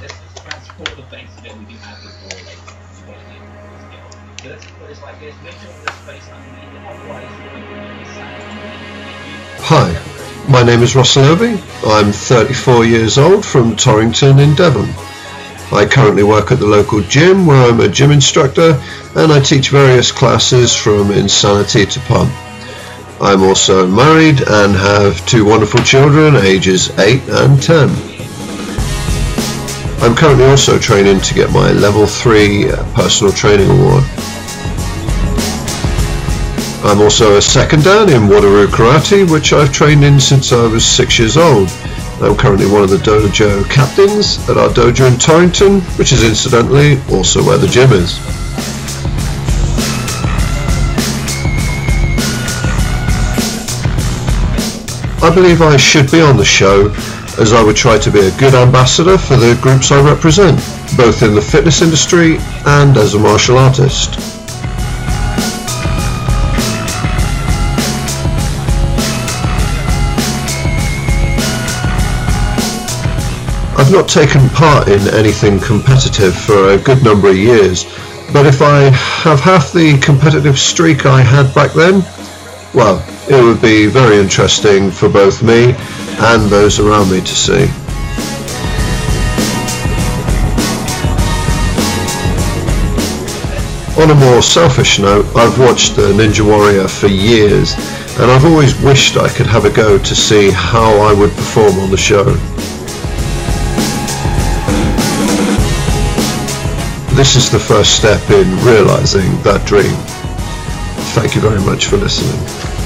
the then we can have the door later. It's what it is. So let's put this like this. Make sure there's space underneath it. Otherwise, you're going to be Hi, my name is Russell Obi. I'm 34 years old from Torrington in Devon. I currently work at the local gym where I'm a gym instructor and I teach various classes from insanity to pump. I'm also married and have two wonderful children ages 8 and 10. I'm currently also training to get my level 3 uh, personal training award. I'm also a second dan in Wado Ryu Karate, which I've trained in since I was six years old. I'm currently one of the dojo captains at our dojo in Torrington, which is incidentally also where the gym is. I believe I should be on the show as I would try to be a good ambassador for the groups I represent, both in the fitness industry and as a martial artist. I've not taken part in anything competitive for a good number of years, but if I have half the competitive streak I had back then, well, it would be very interesting for both me and those around me to see. On a more selfish note, I've watched the Ninja Warrior for years, and I've always wished I could have a go to see how I would perform on the show. This is the first step in realizing that dream. Thank you very much for listening.